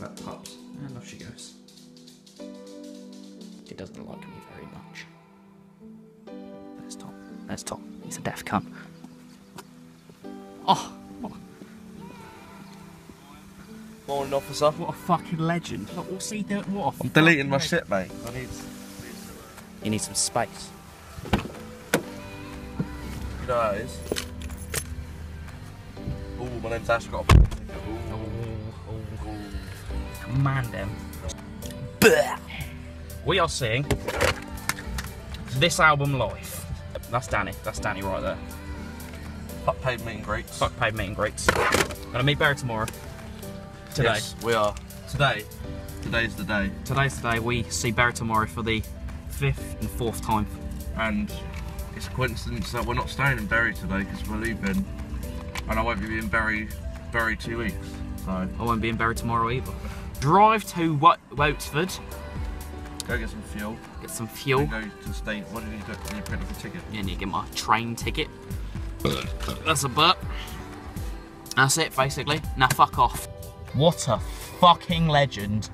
about the pups. And off she goes. He doesn't like me very much. There's Tom. There's Tom. He's a deaf cunt. Oh, what, Morning, officer. what a fucking legend. Look, what's he doing? What a I'm deleting my fucking shit, mate. I need. You need some space. You know how it is. Oh, my name's Ash. Got a ticket. Ooh. We are seeing this album live. That's Danny. That's Danny right there. Fuck paid meet and greets. Fuck paid meet and greets. Gonna meet Bury tomorrow. Today. Yes, we are. Today. Today's the day. Today's the day we see Bury tomorrow for the fifth and fourth time. And it's a coincidence that we're not staying in Bury today because we're leaving. And I won't be in Bury, Bury two weeks. So I won't be in Bury tomorrow either. Drive to Wat- Wotford, go get some fuel. get some fuel. Then go to the state. What did you do? You print off a ticket. Yeah, and you get my train ticket. That's a burp. That's it, basically. Now fuck off. What a fucking legend.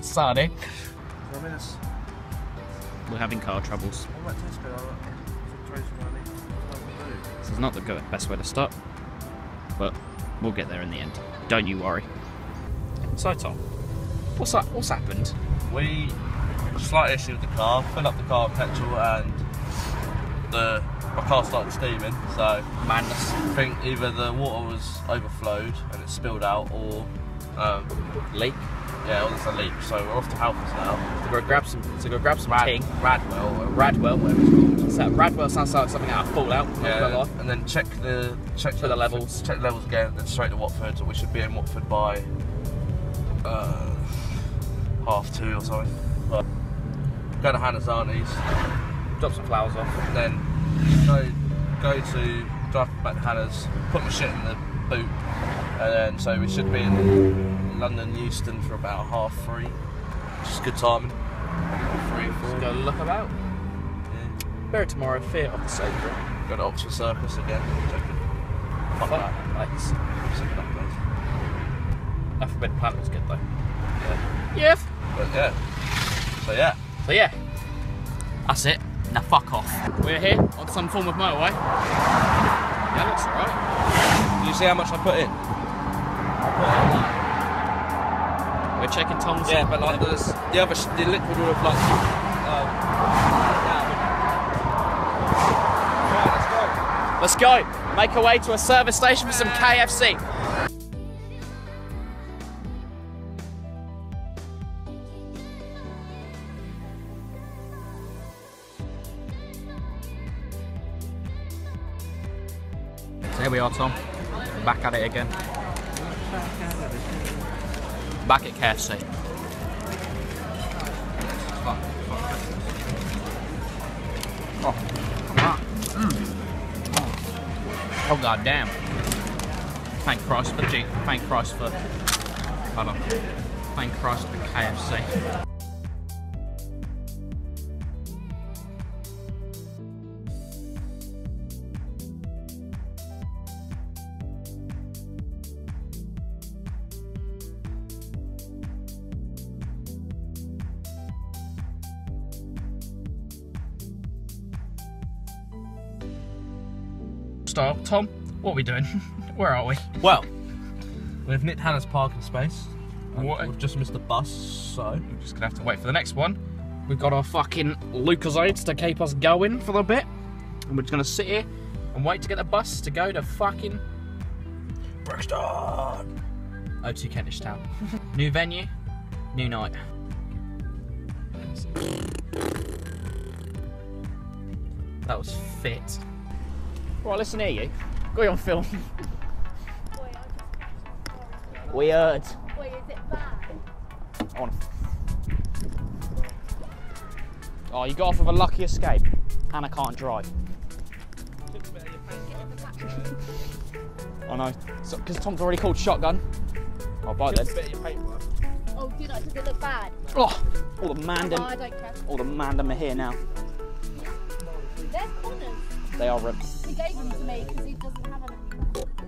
Sorry. I mean, it's. We're having car troubles. What about Tesco? I like situation where I need to do. This is not the best way to start, but we'll get there in the end. Don't you worry. So Tom, what's that? What's happened? We slight issue with the car. Filled up the car with petrol and the my car started steaming. So Madness. I think either the water was overflowed and it spilled out, or um, Leak. yeah, there's a leak. So we're off to Halfords now. To go grab some. To go grab some Rad, king. Radweld, Radweld, whatever it's called. So Radweld sounds like something out of Fallout. not gonna lie. Yeah, and then check the check Check the levels. Check the levels again, then straight to Watford. So we should be in Watford by uh, half two or something. But go to Hannah's Auntie's, Drop some flowers off. and then go go to drive back to Hannah's, put my shit in the boot, and then so we should be in London Euston for about half three, Just good timing. Three, four. Go look about. Yeah. Bear tomorrow. Fear of the sacred. Go to Oxford Circus again. Joking. Fuck Fuck that. place. Sick of that place. That Forbidden Planet was good though. Yeah. Yeah. But yeah. So yeah. So yeah, that's it. Now fuck off. We're here on some form of motorway. Yeah, looks alright. Did you see how much I put in? We're checking Tom's. Yeah, but like there's the other sh- the liquid would have like. Um, yeah. Let's go. Make our way to a service station for some KFC. So here we are, Tom. Back at it again. Back at KFC. Oh, oh god damn. Thank Christ for G. Thank Christ for. Hold on. Thank Christ for KFC. What are we doing? Where are we? Well, we've nicked Hannah's parking space. and What? We've just missed the bus, so We're just gonna have to wait for the next one. We've got our fucking Lucozades to keep us going for a bit. And we're just gonna sit here and wait to get the bus to go to fucking Brixton. O2 Kentish Town. new venue, new night. That was fit. Right, listen here, you. Got you on film. Weird. Wait, is it bad? On. Oh, you got off with a lucky escape. Hannah can't drive. Oh, I know. Because Tom's already called shotgun. Oh, bye then. Oh, did I? Does it look bad? Oh, all the Oh, mandem, I don't care. all the mandem are here now. They're Connor's. They are ripped gave them to me because he doesn't have them anymore.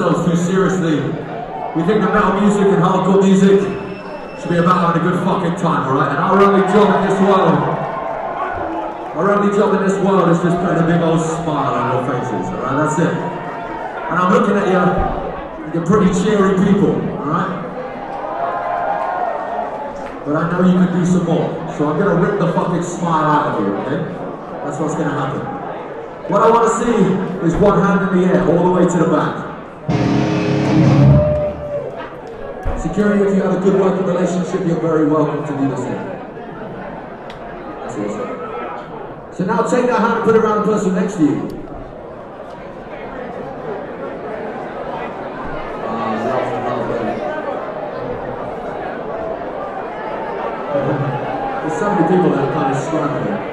Themselves too seriously. We think that metal music and hardcore music should be about having a good fucking time, alright? And our only job in this world, our only job in this world is just putting a big old smile on your faces, alright? That's it. And I'm looking at you, you're pretty cheery people, alright? But I know you can do some more. So I'm gonna rip the fucking smile out of you, okay? That's what's gonna happen. What I want to see is one hand in the air all the way to the back. Security, if you have a good working relationship, you're very welcome to do the same. That's awesome. So now take that hand and put it around the person next to you. Ah. There's so many people that are kind of struggling.